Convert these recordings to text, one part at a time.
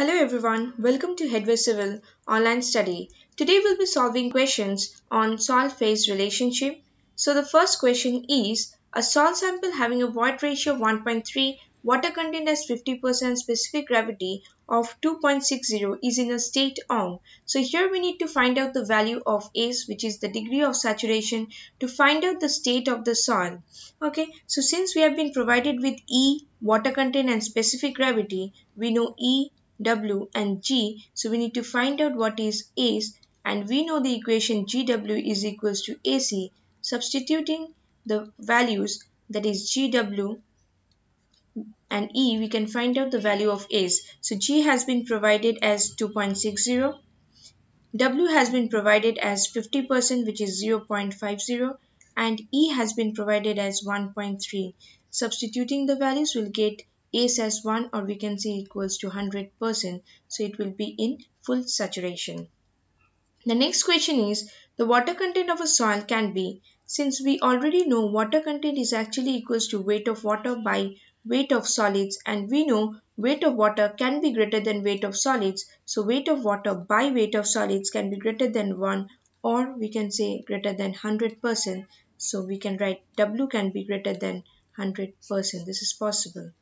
Hello everyone, welcome to Headway Civil online study. Today we'll be solving questions on soil-phase relationship. So the first question is, a soil sample having a void ratio of 1.3, water content as 50% specific gravity of 2.60 is in a state of. So here we need to find out the value of S which is the degree of saturation to find out the state of the soil. Okay, so since we have been provided with E, water content and specific gravity, we know E W and G. So we need to find out what is S and we know the equation GW is equals to SE. Substituting the values that is GW and E we can find out the value of S. So G has been provided as 2.60. W has been provided as 50% which is 0.50 and E has been provided as 1.3. Substituting the values will get S as 1 or we can say equals to 100%. So it will be in full saturation. The next question is the water content of a soil can be since we already know water content is actually equals to weight of water by weight of solids and we know weight of water can be greater than weight of solids. So weight of water by weight of solids can be greater than 1 or we can say greater than 100%. So we can write W can be greater than 100%. This is possible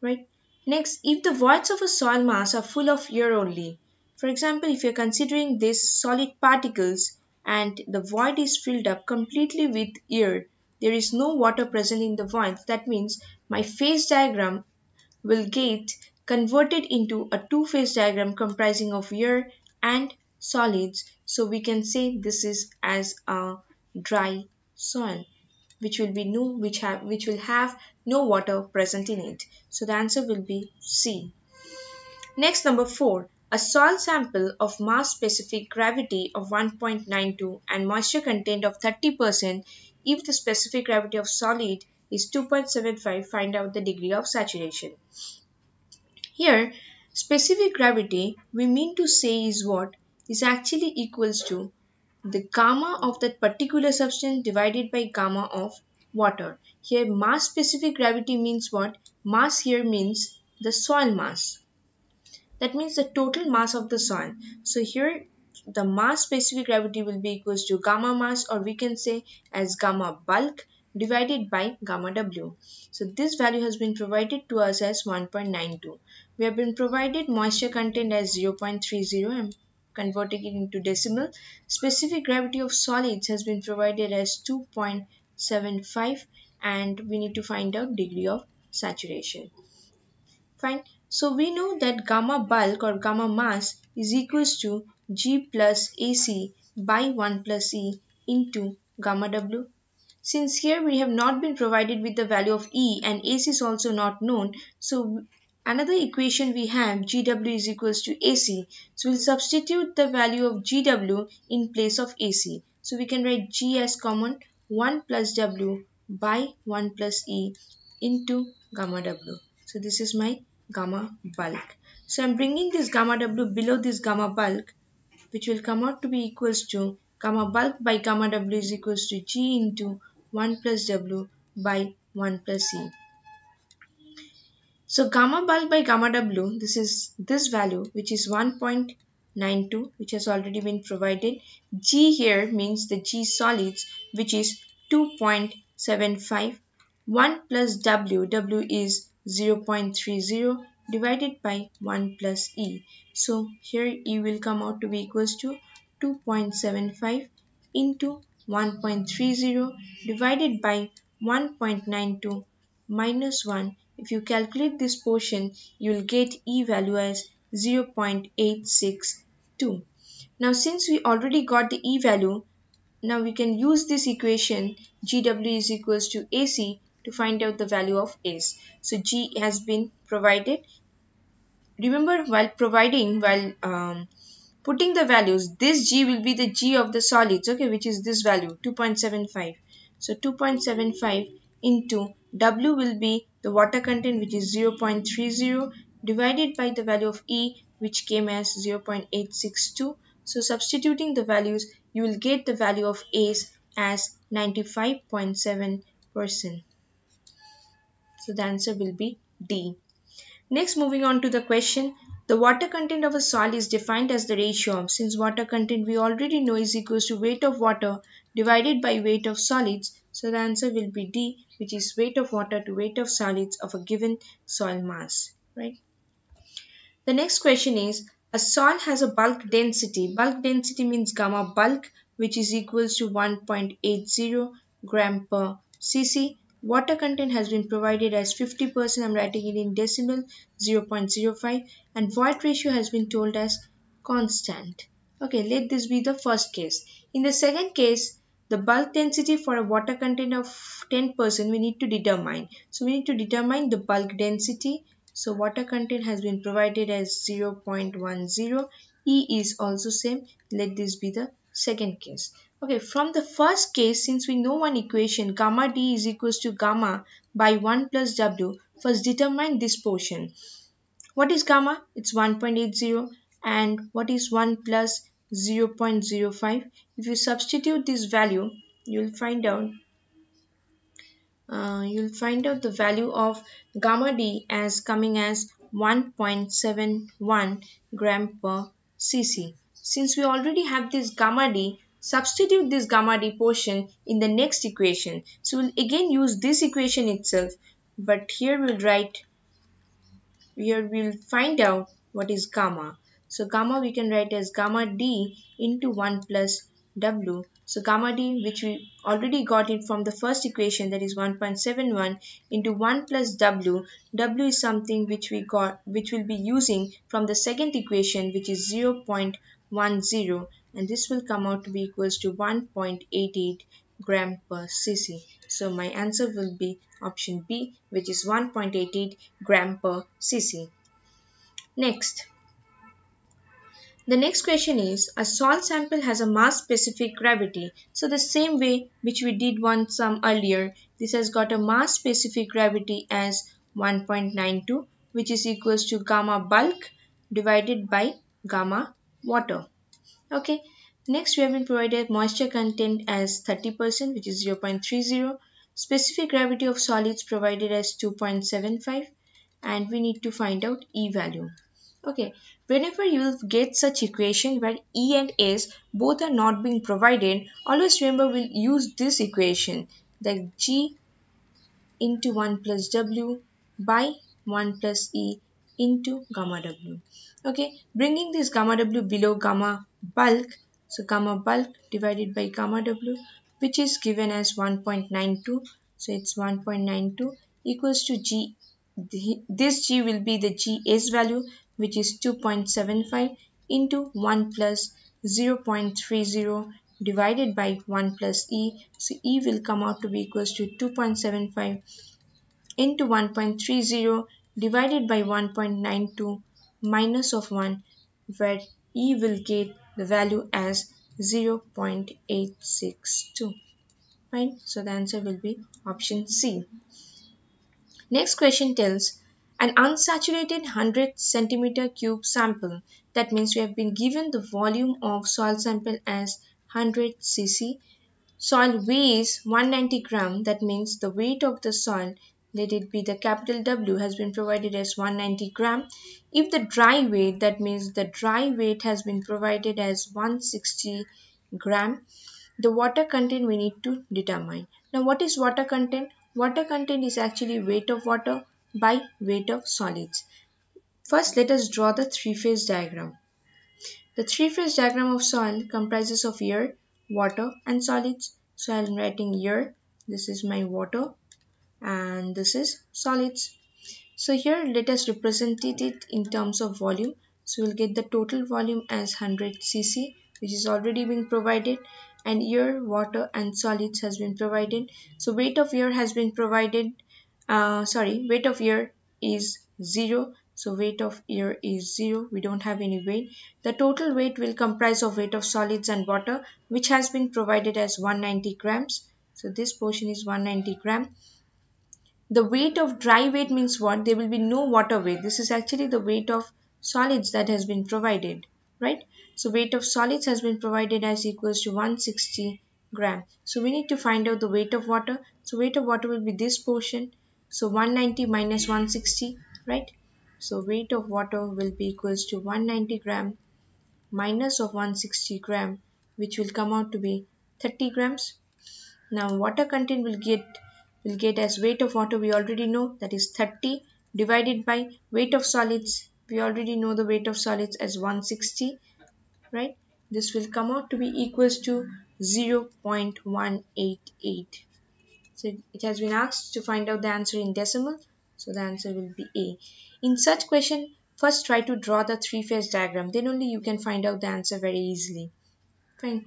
right? Next, if the voids of a soil mass are full of air only, for example, if you're considering this solid particles and the void is filled up completely with air, there is no water present in the void. That means my phase diagram will get converted into a two-phase diagram comprising of air and solids. So we can say this is as a dry soil which will be no which have which will have no water present in it. So the answer will be c. Next number 4 a soil sample of mass specific gravity of 1.92 and moisture content of 30% if the specific gravity of solid is 2.75 find out the degree of saturation. Here specific gravity we mean to say is what? Is actually equals to the gamma of that particular substance divided by gamma of water. Here mass specific gravity means what? Mass here means the soil mass. That means the total mass of the soil. So here the mass specific gravity will be equals to gamma mass or we can say as gamma bulk divided by gamma W. So this value has been provided to us as 1.92. We have been provided moisture content as 0.30 converting it into decimal. Specific gravity of solids has been provided as 2.75 and we need to find out degree of saturation. Fine. So we know that gamma bulk or gamma mass is equals to G plus SE by 1 plus E into gamma W. Since here we have not been provided with the value of E and AC is also not known, so Another equation we have GW is equals to SE. So we'll substitute the value of GW in place of SE. So we can write G as common 1 plus W by 1 plus E into gamma W. So this is my gamma bulk. So I'm bringing this gamma W below this gamma bulk which will come out to be equals to gamma bulk by gamma W is equals to G into 1 plus W by 1 plus E. So gamma bulk by gamma W, this is this value which is 1.92 which has already been provided. G here means the G solids which is 2.75. 1 plus W, W is 0.30 divided by 1 plus E. So here E will come out to be equals to 2.75 into 1.30 divided by 1.92 minus 1 if you calculate this portion, you will get E value as 0.862. Now since we already got the E value, now we can use this equation GW is equals to SE to find out the value of S. So G has been provided. Remember while providing, while um, putting the values, this G will be the G of the solids, okay, which is this value 2.75. So 2.75 into W will be the water content which is 0.30 divided by the value of E which came as 0.862. So substituting the values you will get the value of S as 95.7%. So the answer will be D. Next moving on to the question The water content of a soil is defined as the ratio since water content we already know is equals to weight of water divided by weight of solids. So the answer will be D, which is weight of water to weight of solids of a given soil mass, right? The next question is, a soil has a bulk density. Bulk density means gamma bulk, which is equals to 1.80 gram per cc Water content has been provided as 50%, I'm writing it in decimal 0.05 and void ratio has been told as constant. Okay, let this be the first case. In the second case, the bulk density for a water content of 10% we need to determine. So we need to determine the bulk density. So water content has been provided as 0.10. E is also same. Let this be the second case. Okay, from the first case, since we know one equation, gamma d is equals to gamma by 1 plus w, first determine this portion. What is gamma? It's 1.80 and what is 1 plus 0.05? If you substitute this value, you'll find out uh, you'll find out the value of gamma d as coming as 1.71 gram per cc. Since we already have this gamma d, substitute this gamma d portion in the next equation. So we'll again use this equation itself, but here we'll write, here we'll find out what is gamma. So gamma we can write as gamma d into 1 plus w. So gamma d which we already got it from the first equation that is 1.71 into 1 plus w. w is something which we got which we'll be using from the second equation which is 0. 0.10 and this will come out to be equals to 1.88 gram per cc. So my answer will be option B which is 1.88 gram per cc. Next. The next question is a soil sample has a mass specific gravity. So the same way which we did one sum earlier this has got a mass specific gravity as 1.92 which is equals to gamma bulk divided by gamma water. Okay, next we have been provided moisture content as 30% which is 0.30. Specific gravity of solids provided as 2.75 and we need to find out E value. Okay, whenever you get such equation where E and S both are not being provided, always remember we'll use this equation that G into 1 plus W by 1 plus E into gamma W. Okay bringing this gamma w below gamma bulk so gamma bulk divided by gamma w which is given as 1.92 so it's 1.92 equals to g this g will be the gs value which is 2.75 into 1 plus 0.30 divided by 1 plus e so e will come out to be equals to 2.75 into 1.30 divided by 1.92 minus of 1 where e will get the value as 0.862 fine? So the answer will be option c. Next question tells an unsaturated 100 centimeter cube sample that means we have been given the volume of soil sample as 100 cc. Soil weighs 190 gram that means the weight of the soil let it be the capital W has been provided as 190 gram. If the dry weight, that means the dry weight has been provided as 160 gram, the water content we need to determine. Now what is water content? Water content is actually weight of water by weight of solids. First let us draw the three-phase diagram. The three-phase diagram of soil comprises of air, water and solids. So I am writing air, this is my water and this is solids. So here let us represent it in terms of volume. So we'll get the total volume as 100 cc which is already being provided and air, water and solids has been provided. So weight of air has been provided, uh, sorry, weight of air is 0. So weight of air is 0. We don't have any weight. The total weight will comprise of weight of solids and water which has been provided as 190 grams. So this portion is 190 gram the weight of dry weight means what? There will be no water weight. This is actually the weight of solids that has been provided, right? So weight of solids has been provided as equals to 160 gram. So we need to find out the weight of water. So weight of water will be this portion. So 190 minus 160, right? So weight of water will be equals to 190 gram minus of 160 gram which will come out to be 30 grams. Now water content will get will get as weight of water we already know that is 30 divided by weight of solids we already know the weight of solids as 160 right? This will come out to be equals to 0.188 so it has been asked to find out the answer in decimal so the answer will be a. In such question first try to draw the three phase diagram then only you can find out the answer very easily. Fine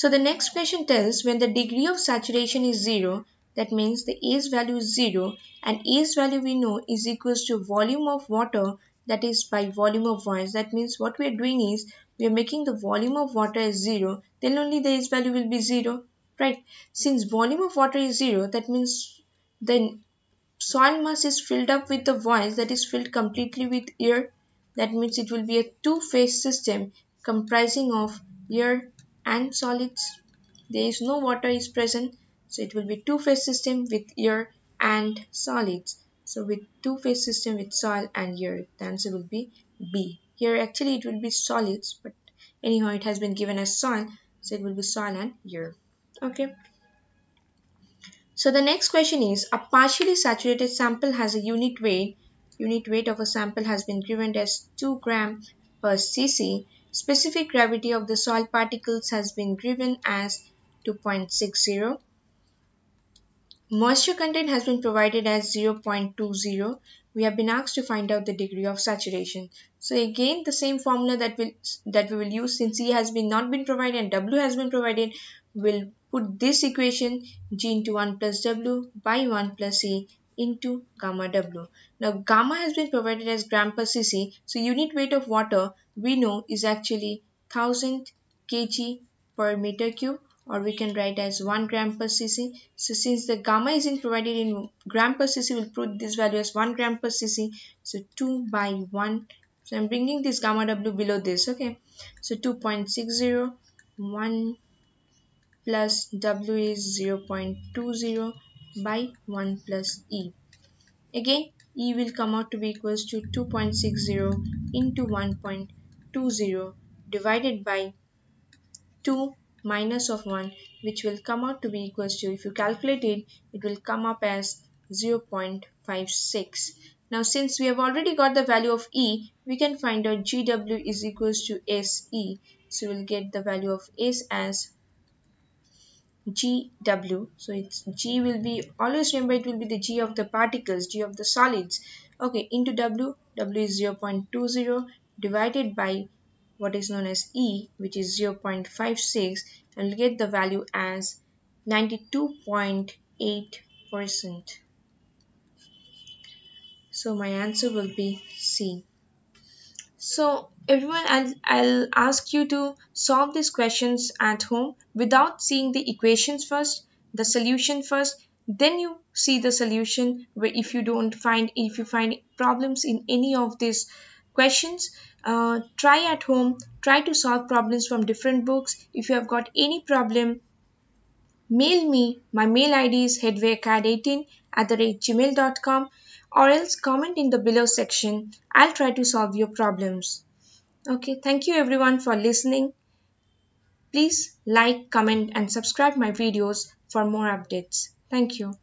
so the next question tells when the degree of saturation is zero that means the S value is 0 and S value we know is equals to volume of water that is by volume of voids. That means what we are doing is we are making the volume of water as 0 then only the S value will be 0 right. Since volume of water is 0 that means then soil mass is filled up with the voids that is filled completely with air. That means it will be a two-phase system comprising of air and solids. There is no water is present so it will be two-phase system with air and solids. So with two-phase system with soil and air, the answer will be B. Here actually it will be solids, but anyhow it has been given as soil, so it will be soil and air. Okay. So the next question is, a partially saturated sample has a unit weight. Unit weight of a sample has been given as 2 gram per cc. Specific gravity of the soil particles has been given as 2.60. Moisture content has been provided as 0.20. We have been asked to find out the degree of saturation. So again the same formula that will that we will use since E has been not been provided and W has been provided we'll put this equation G into 1 plus W by 1 plus E into gamma W. Now gamma has been provided as gram per cc. So unit weight of water we know is actually 1000 kg per meter cube or we can write as 1 gram per cc. So since the gamma is in provided in gram per cc, we'll put this value as 1 gram per cc. So 2 by 1. So I'm bringing this gamma w below this. Okay. So 2.60, 1 plus w is 0.20 by 1 plus e. Again, e will come out to be equals to 2.60 into 1.20 divided by 2 minus of 1 which will come out to be equals to if you calculate it it will come up as 0.56 now since we have already got the value of E we can find out GW is equals to SE so we'll get the value of S as GW so it's G will be always remember it will be the G of the particles G of the solids okay into W W is 0.20 divided by what is known as E which is 0.56 and we'll get the value as 92.8 percent. So my answer will be C. So everyone I'll, I'll ask you to solve these questions at home without seeing the equations first, the solution first, then you see the solution where if you don't find if you find problems in any of these questions uh, try at home. Try to solve problems from different books. If you have got any problem mail me. My mail id is headwayacad18 at the rate gmail.com or else comment in the below section. I'll try to solve your problems. Okay thank you everyone for listening. Please like comment and subscribe my videos for more updates. Thank you